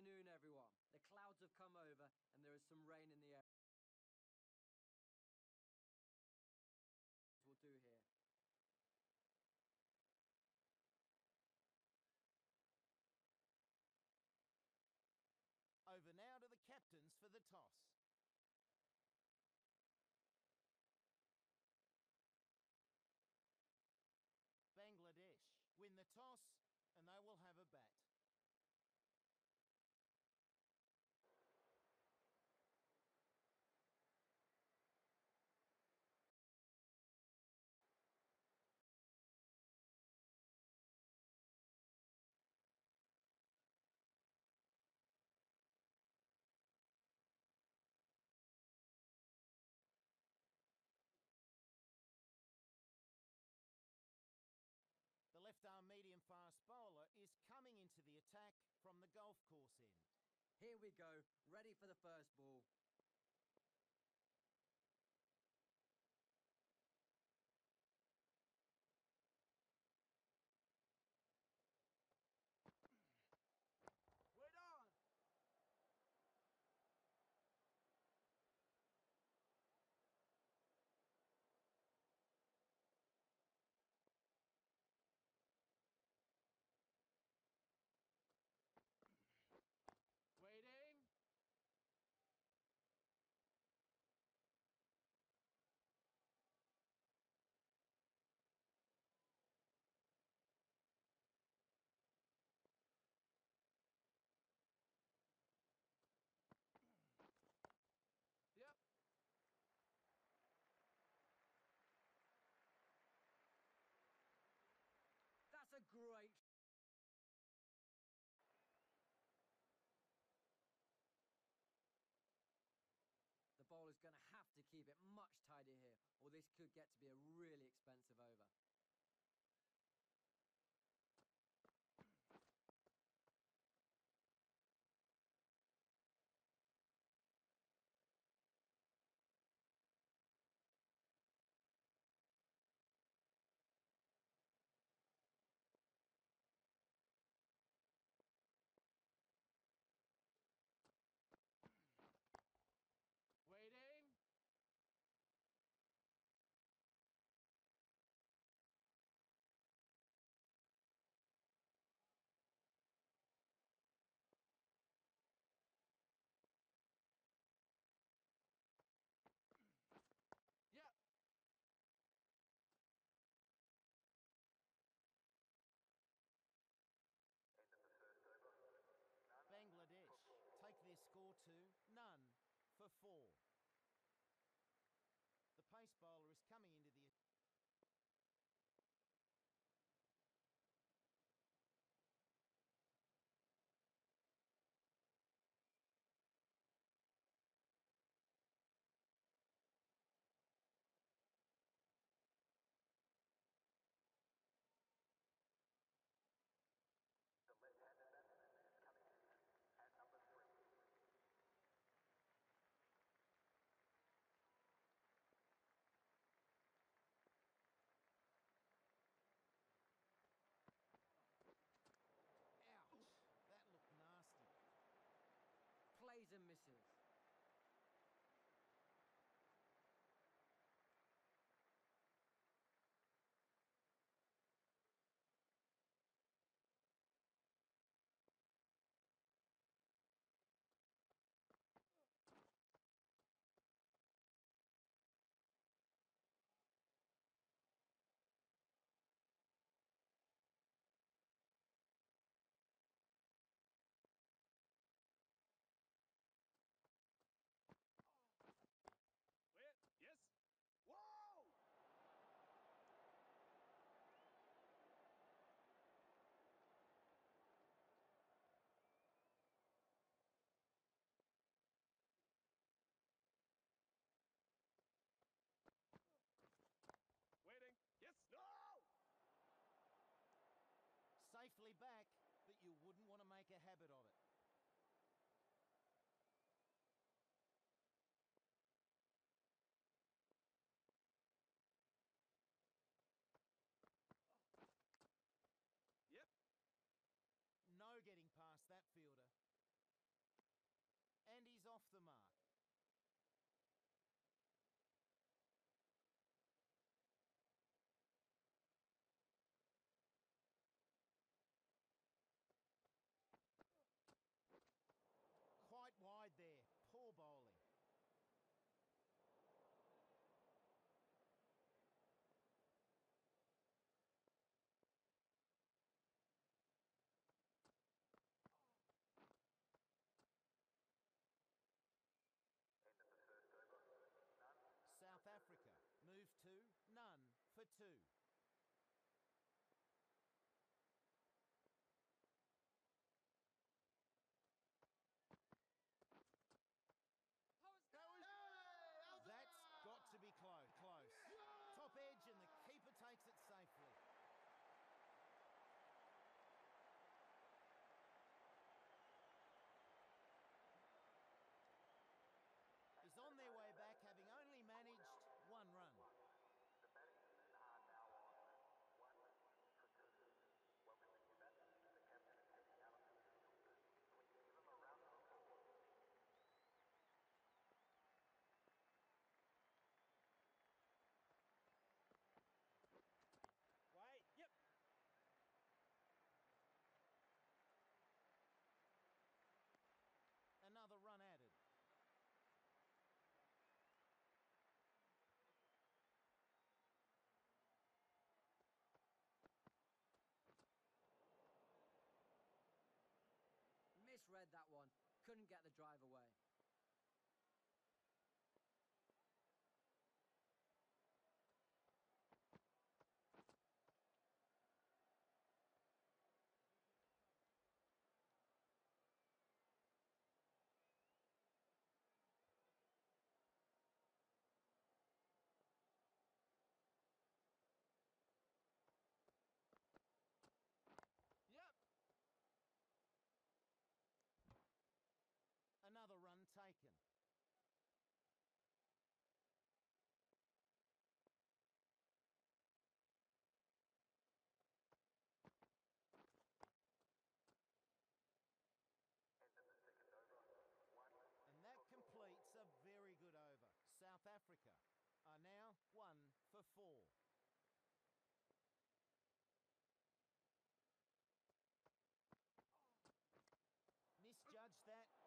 Afternoon, everyone. The clouds have come over and there is some rain in the air. We'll do here. Over now to the captains for the toss. Bangladesh win the toss and they will have a bat. Attack from the golf course end. Here we go, ready for the first ball. Great The bowler's going to have to keep it much tighter here, or this could get to be a really expensive over. Four. Safely back, but you wouldn't want to make a habit of it. that one. Couldn't get the drive away. America are now one for four. Misjudged that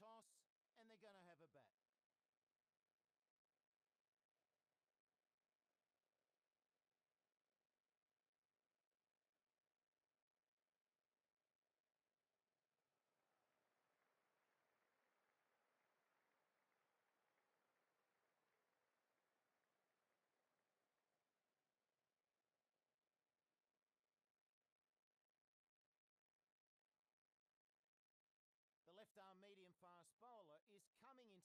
toss and they're going to have a bat.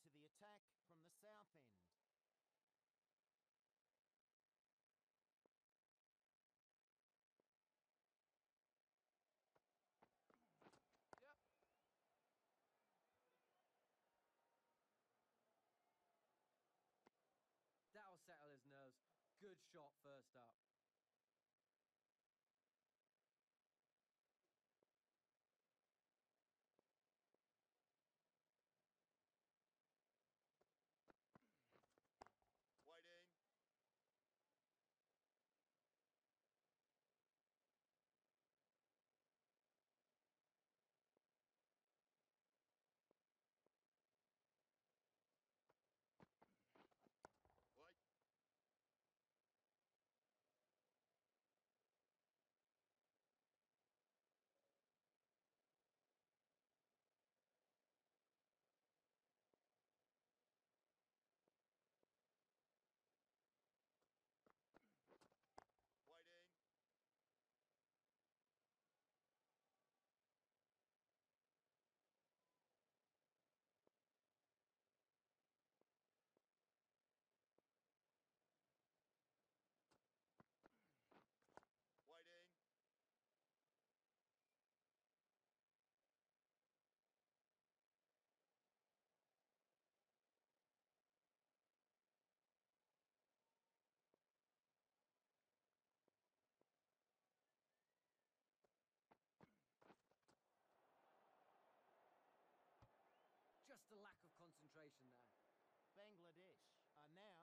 Into the attack from the south end. That'll settle his nerves. Good shot first up. There. Bangladesh are now